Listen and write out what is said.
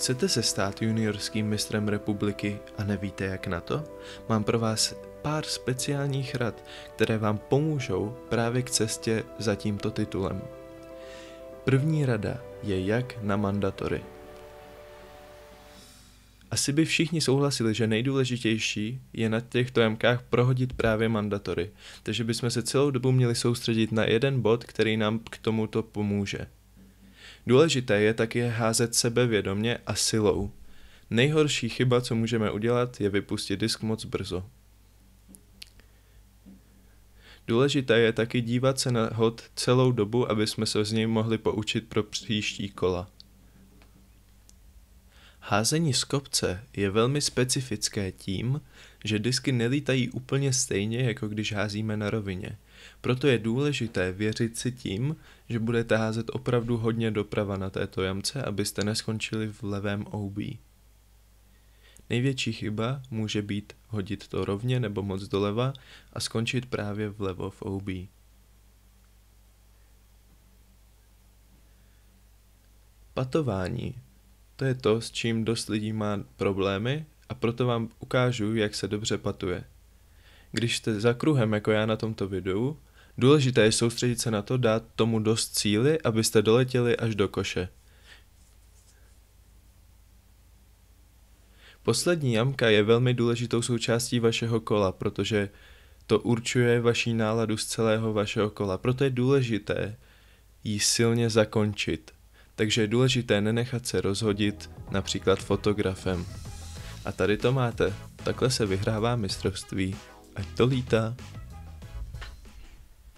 Chcete se stát juniorským mistrem republiky a nevíte jak na to? Mám pro vás pár speciálních rad, které vám pomůžou právě k cestě za tímto titulem. První rada je jak na mandatory. Asi by všichni souhlasili, že nejdůležitější je na těchto jamkách prohodit právě mandatory, takže bychom se celou dobu měli soustředit na jeden bod, který nám k tomuto pomůže. Důležité je taky házet sebevědomně a silou. Nejhorší chyba, co můžeme udělat, je vypustit disk moc brzo. Důležité je taky dívat se na hod celou dobu, aby jsme se z něj mohli poučit pro příští kola. Házení z kopce je velmi specifické tím, že disky nelítají úplně stejně, jako když házíme na rovině. Proto je důležité věřit si tím, že budete házet opravdu hodně doprava na této jamce, abyste neskončili v levém OB. Největší chyba může být hodit to rovně nebo moc doleva a skončit právě vlevo v OB. Patování. To je to, s čím dost lidí má problémy a proto vám ukážu, jak se dobře patuje. Když jste za kruhem, jako já na tomto videu, důležité je soustředit se na to, dát tomu dost cíly, abyste doletěli až do koše. Poslední jamka je velmi důležitou součástí vašeho kola, protože to určuje vaší náladu z celého vašeho kola. Proto je důležité ji silně zakončit. Takže je důležité nenechat se rozhodit například fotografem. A tady to máte. Takhle se vyhrává mistrovství. Ať to lítá.